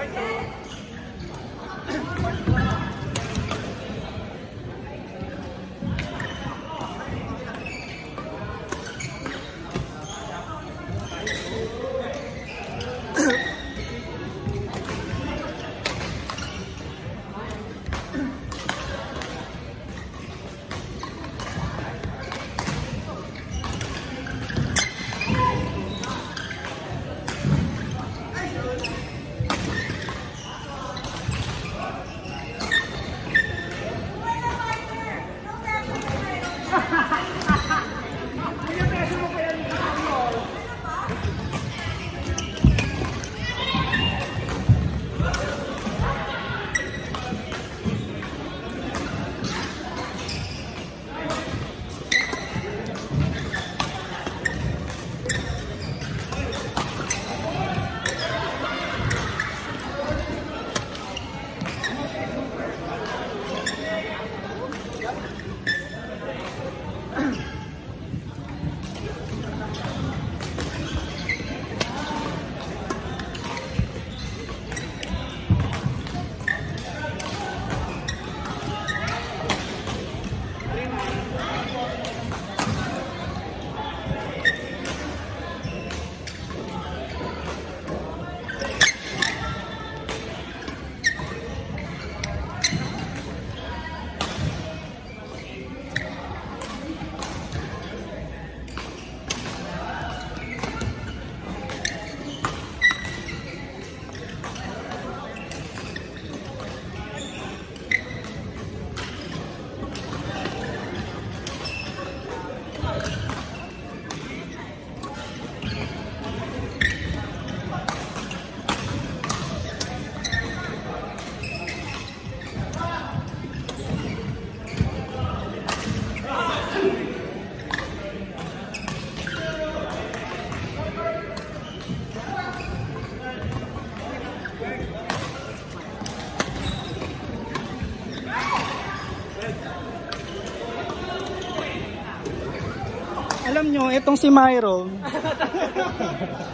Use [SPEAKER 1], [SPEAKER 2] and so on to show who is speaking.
[SPEAKER 1] Right there.
[SPEAKER 2] Alam nyo, itong si Myro.